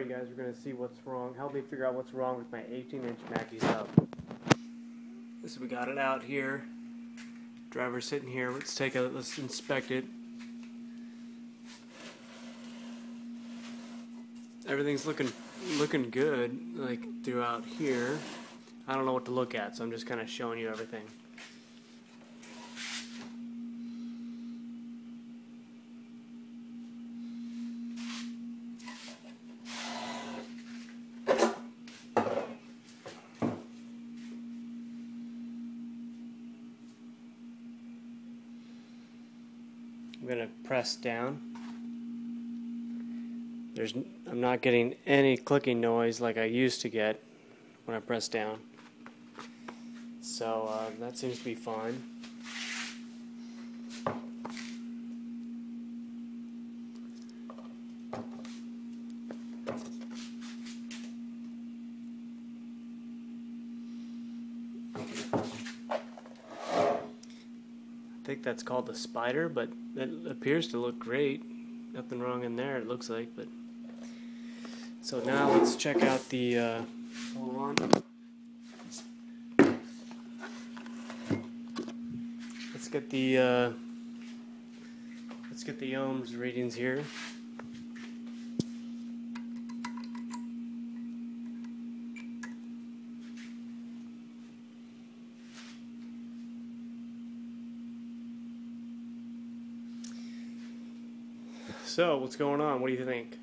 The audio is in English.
Alright guys, we're going to see what's wrong. Help me figure out what's wrong with my 18 inch Mackie sub. This we got it out here. Driver sitting here. Let's take a let's inspect it. Everything's looking looking good like throughout here. I don't know what to look at, so I'm just kind of showing you everything. I'm gonna press down. There's, I'm not getting any clicking noise like I used to get when I press down. So uh, that seems to be fine. I think that's called a spider, but it appears to look great. Nothing wrong in there, it looks like, but so now let's check out the uh, hold on. Let's get the uh, let's get the ohms readings here. So, what's going on? What do you think?